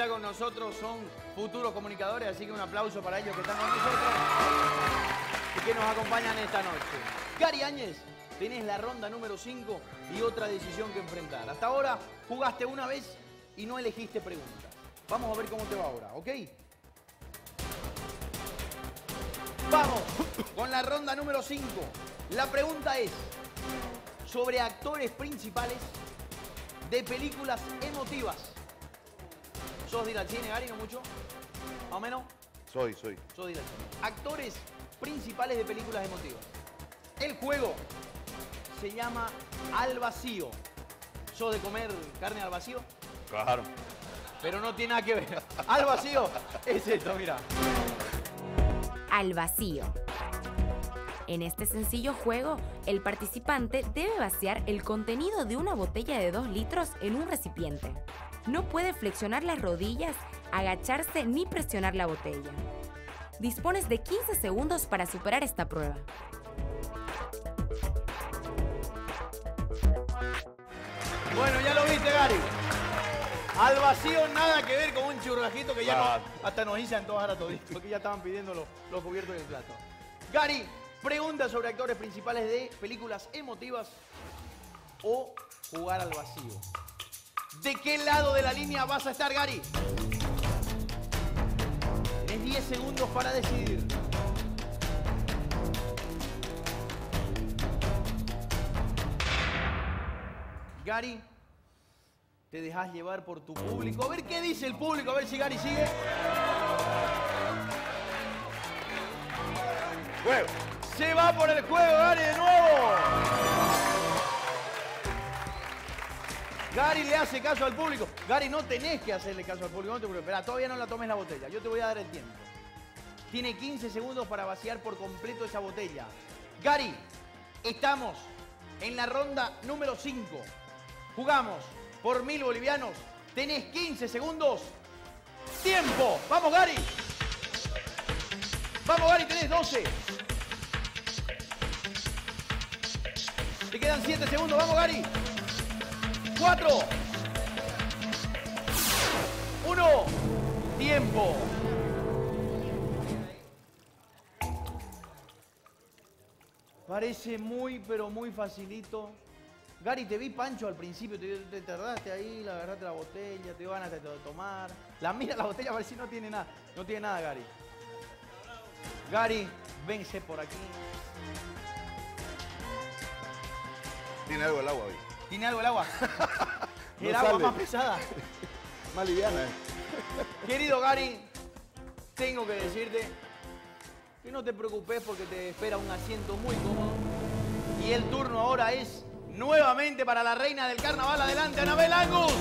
está con nosotros, son futuros comunicadores, así que un aplauso para ellos que están con nosotros y que nos acompañan esta noche. Gary Áñez, tenés la ronda número 5 y otra decisión que enfrentar. Hasta ahora jugaste una vez y no elegiste preguntas. Vamos a ver cómo te va ahora, ¿ok? Vamos con la ronda número 5. La pregunta es sobre actores principales de películas emotivas. ¿Sos de ir al cine, Gary, no mucho? ¿Más o menos? Soy, soy. Sos de ir al cine. Actores principales de películas emotivas. El juego se llama Al Vacío. ¿Sos de comer carne al vacío? Claro. Pero no tiene nada que ver. Al vacío es esto, mira. Al vacío. En este sencillo juego, el participante debe vaciar el contenido de una botella de 2 litros en un recipiente. No puede flexionar las rodillas, agacharse ni presionar la botella. Dispones de 15 segundos para superar esta prueba. Bueno, ya lo viste, Gary. Al vacío nada que ver con un churrasquito que ya no- hasta nos dicen todos ahora toditos, porque ya estaban pidiendo los, los cubiertos del plato. Gary, pregunta sobre actores principales de películas emotivas o jugar al vacío. ¿De qué lado de la línea vas a estar, Gary? Tienes 10 segundos para decidir. Gary, te dejas llevar por tu público. A ver qué dice el público, a ver si Gary sigue. Juego. Se va por el juego, Gary, de nuevo. Gary le hace caso al público. Gary, no tenés que hacerle caso al público. No te preocupes. Espera, todavía no la tomes la botella. Yo te voy a dar el tiempo. Tiene 15 segundos para vaciar por completo esa botella. Gary, estamos en la ronda número 5. Jugamos por mil bolivianos. Tenés 15 segundos. ¡Tiempo! ¡Vamos, Gary! ¡Vamos, Gary! Tenés 12. Te quedan 7 segundos. ¡Vamos, Gary! 4. 1. Tiempo. Parece muy, pero muy facilito. Gary, te vi pancho al principio, te, te tardaste ahí, la agarraste la botella, te ganas de tomar. La mira la botella, a ver si no tiene nada. No tiene nada, Gary. Gary, vence por aquí. Tiene algo el agua hoy. ¿Tiene algo el agua? No el agua sale. más pesada. Más liviana. Querido Gary, tengo que decirte que no te preocupes porque te espera un asiento muy cómodo. Y el turno ahora es nuevamente para la reina del carnaval. Adelante, Anabel Angus.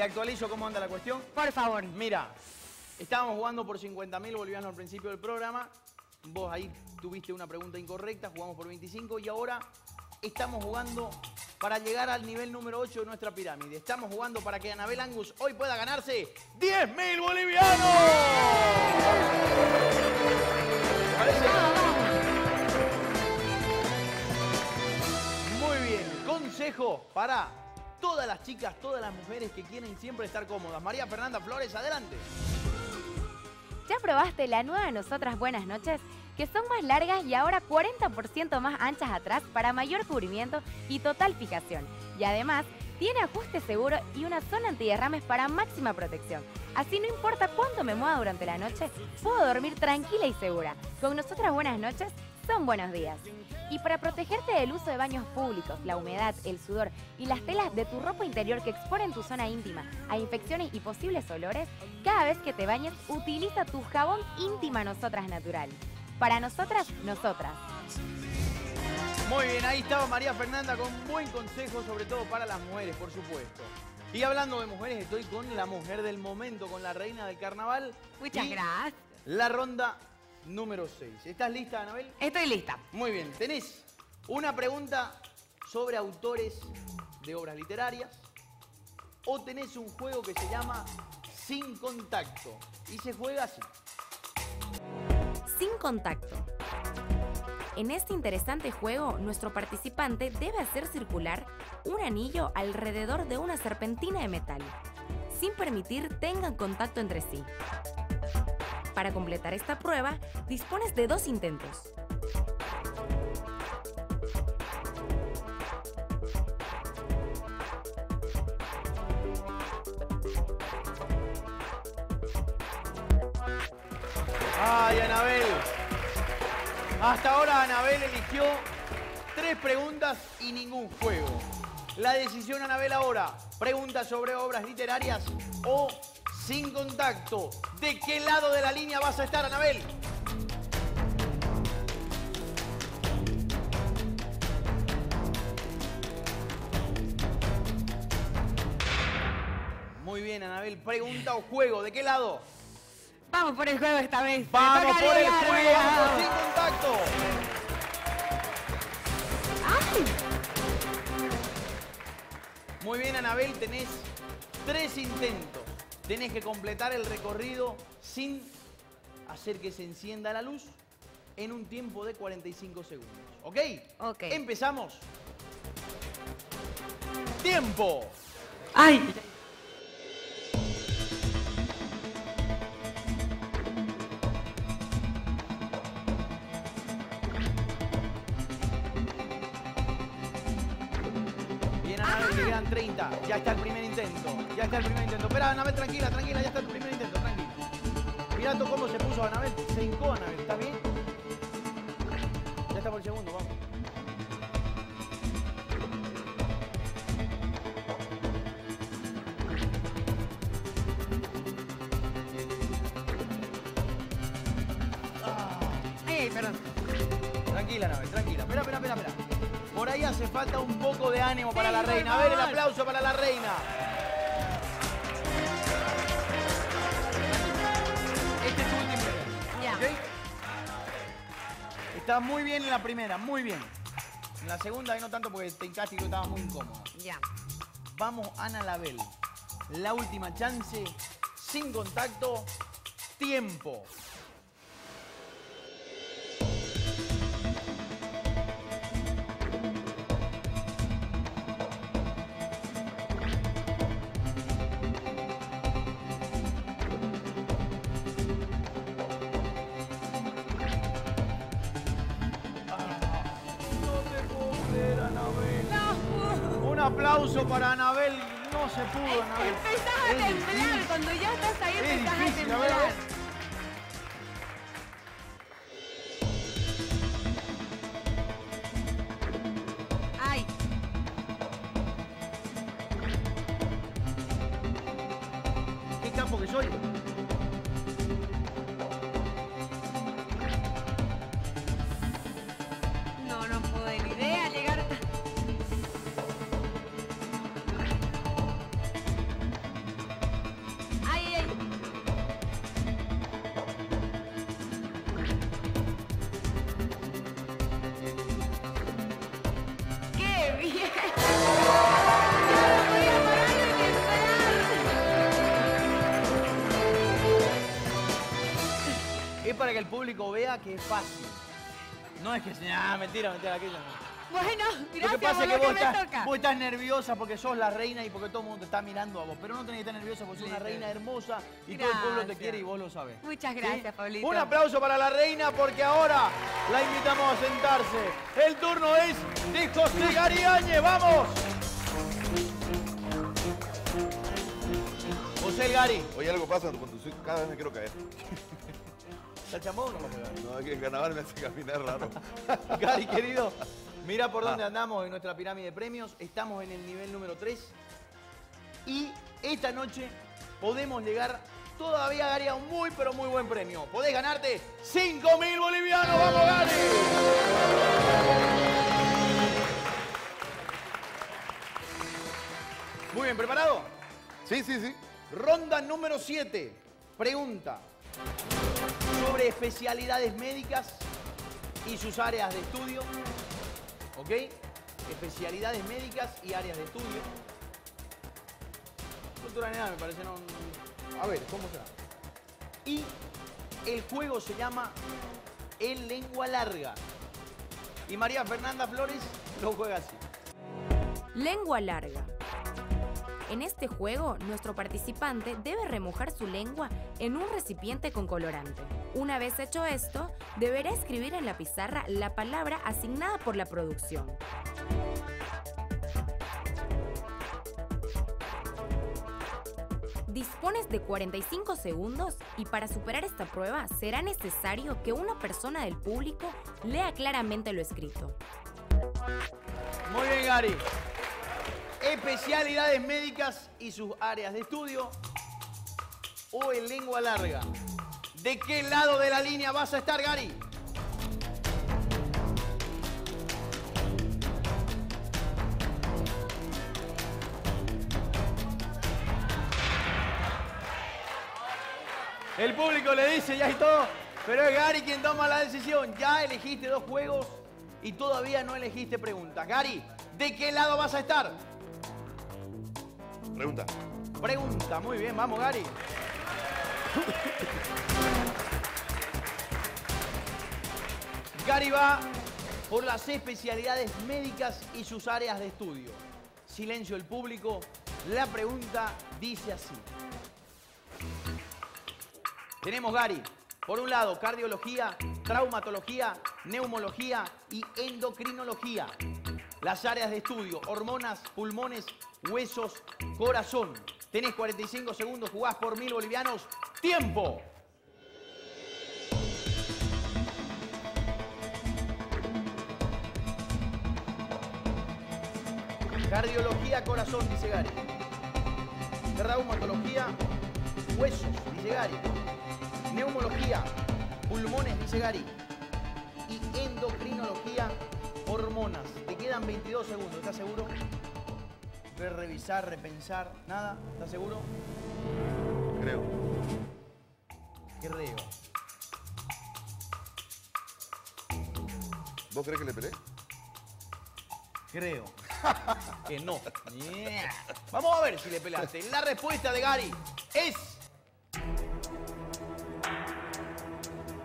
Te actualizo cómo anda la cuestión. Por favor. Mira, estábamos jugando por 50 mil bolivianos al principio del programa. Vos ahí tuviste una pregunta incorrecta, jugamos por 25 y ahora estamos jugando para llegar al nivel número 8 de nuestra pirámide. Estamos jugando para que Anabel Angus hoy pueda ganarse 10 mil bolivianos. ¿Te parece? Muy bien, consejo para todas las chicas, todas las mujeres que quieren siempre estar cómodas. María Fernanda Flores, adelante. ¿Ya probaste la nueva Nosotras Buenas Noches? Que son más largas y ahora 40% más anchas atrás para mayor cubrimiento y total fijación. Y además, tiene ajuste seguro y una zona antiderrames para máxima protección. Así no importa cuánto me mueva durante la noche, puedo dormir tranquila y segura. Con Nosotras Buenas Noches son buenos días. Y para protegerte del uso de baños públicos, la humedad, el sudor y las telas de tu ropa interior que exponen tu zona íntima a infecciones y posibles olores, cada vez que te bañes, utiliza tu jabón íntima Nosotras Natural. Para nosotras, nosotras. Muy bien, ahí estaba María Fernanda con buen consejo, sobre todo para las mujeres, por supuesto. Y hablando de mujeres, estoy con la mujer del momento, con la reina del carnaval. Muchas Y gracias. La ronda número 6. ¿Estás lista, Anabel? Estoy lista. Muy bien, tenés una pregunta sobre autores de obras literarias o tenés un juego que se llama Sin Contacto. Y se juega así. Sin contacto. En este interesante juego, nuestro participante debe hacer circular un anillo alrededor de una serpentina de metal, sin permitir tengan contacto entre sí. Para completar esta prueba, dispones de dos intentos. Ay, Anabel. Hasta ahora Anabel eligió tres preguntas y ningún juego. La decisión, Anabel, ahora. Preguntas sobre obras literarias o sin contacto. ¿De qué lado de la línea vas a estar, Anabel? Muy bien, Anabel. Pregunta o juego. ¿De qué lado? Vamos por el juego esta vez. Vamos por el juego, vamos sin contacto. Muy bien, Anabel, tenés tres intentos. Tenés que completar el recorrido sin hacer que se encienda la luz en un tiempo de 45 segundos. ¿Ok? Ok. Empezamos. ¡Tiempo! ¡Ay! 30. Ya está el primer intento. Ya está el primer intento. Espera, Anabel, tranquila, tranquila. Ya está el primer intento, tranquila. Mirá tú cómo se puso Anabel. Se hincó Anabel. ¿Está bien? Ya está por el segundo, vamos. Ay, perdón. Tranquila, Anabel, tranquila. Espera, espera, espera, espera. Hace falta un poco de ánimo para la reina. A ver, el aplauso para la reina. Este es tu último. Estás muy bien en la primera, muy bien. En la segunda no tanto porque te hincaste y yo estaba muy incómodo. Ya. Vamos, Ana Label. La última chance, sin contacto, tiempo. Un aplauso para Anabel. No se pudo, Anabel. Empezás a Es temblar. difícil. Cuando ya estás ahí, Es empezás difícil, a temblar. El público vea que es fácil. No es que sea, ah, mentira, mentira, aquello no. Bueno, Lo gracias que pasa por es que lo vos que me estás, toca. vos estás nerviosa porque sos la reina y porque todo el mundo te está mirando a vos. Pero no tenés que estar nerviosa porque sos una reina hermosa y todo el pueblo te quiere y vos lo sabés. Muchas ¿Sí? gracias, Pablito. Un aplauso para la reina porque ahora la invitamos a sentarse. El turno es de José Gariáñez. ¡Vamos! José Gari. Oye, algo pasa cuando cada vez me quiero caer. ¿Está chamón o no? No, es que el carnaval me hace caminar raro. Gary, querido, mira por dónde Ah. andamos en nuestra pirámide de premios. Estamos en el nivel número 3. Y esta noche podemos llegar todavía, Gary, a un muy, pero muy buen premio. Podés ganarte 5 mil bolivianos. ¡Vamos, Gary! Muy bien, ¿preparado? Sí, sí, sí. Ronda número 7. Pregunta sobre especialidades médicas y sus áreas de estudio. ¿Ok? Especialidades médicas y áreas de estudio. cultura me parece. No- A ver, ¿cómo será? Y el juego se llama El Lengua Larga. Y María Fernanda Flores lo juega así. Lengua larga. En este juego, nuestro participante debe remojar su lengua en un recipiente con colorante. Una vez hecho esto, deberá escribir en la pizarra la palabra asignada por la producción. Dispones de 45 segundos y para superar esta prueba será necesario que una persona del público lea claramente lo escrito. Muy bien, Gary. Especialidades médicas y sus áreas de estudio o en lengua larga. ¿De qué lado de la línea vas a estar, Gary? El público le dice ya y todo, pero es Gary quien toma la decisión. Ya elegiste dos juegos y todavía no elegiste preguntas. Gary, ¿de qué lado vas a estar? Pregunta. Pregunta, muy bien, vamos Gary. Gary va por las especialidades médicas y sus áreas de estudio. Silencio el público. La pregunta dice así. Tenemos Gary. Por un lado, cardiología, traumatología, neumología y endocrinología. Las áreas de estudio, hormonas, pulmones, huesos, corazón. Tenés 45 segundos, jugás por mil bolivianos. ¡Tiempo! Cardiología, corazón, dice Gary. Traumatología, huesos, dice Gary. Neumología, pulmones, dice Gary. Y endocrinología, hormonas. Quedan 22 segundos, ¿estás seguro? Revisar, repensar, nada, ¿estás seguro? Creo. Creo. ¿Vos crees que le peleé? Creo que no. Yeah. Vamos a ver si le pelaste. La respuesta de Gary es.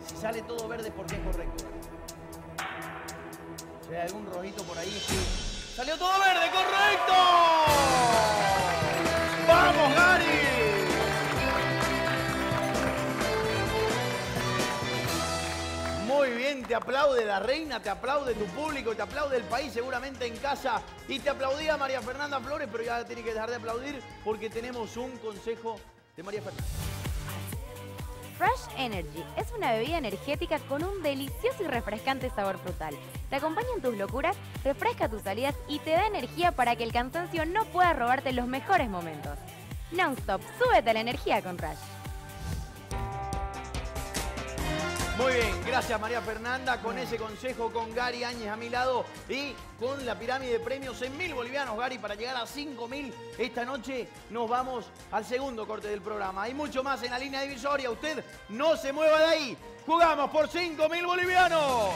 Si sale todo verde, ¿por qué es correcto? Hay algún rojito por ahí, ¡Salió todo verde! ¡Correcto! ¡Vamos, Gary! Muy bien, te aplaude la reina, te aplaude tu público, te aplaude el país seguramente en casa y te aplaudía María Fernanda Flores, pero ya tiene que dejar de aplaudir porque tenemos un consejo de María Fernanda. Fresh Energy es una bebida energética con un delicioso y refrescante sabor frutal. Te acompaña en tus locuras, refresca tus salidas y te da energía para que el cansancio no pueda robarte los mejores momentos. Non-stop, súbete a la energía con Rush. Muy bien, gracias María Fernanda con ese consejo con Gary Áñez a mi lado y con la pirámide de premios en mil bolivianos, Gary, para llegar a 5 mil. Esta noche nos vamos al segundo corte del programa. Hay mucho más en la línea divisoria. Usted no se mueva de ahí. Jugamos por 5 mil bolivianos.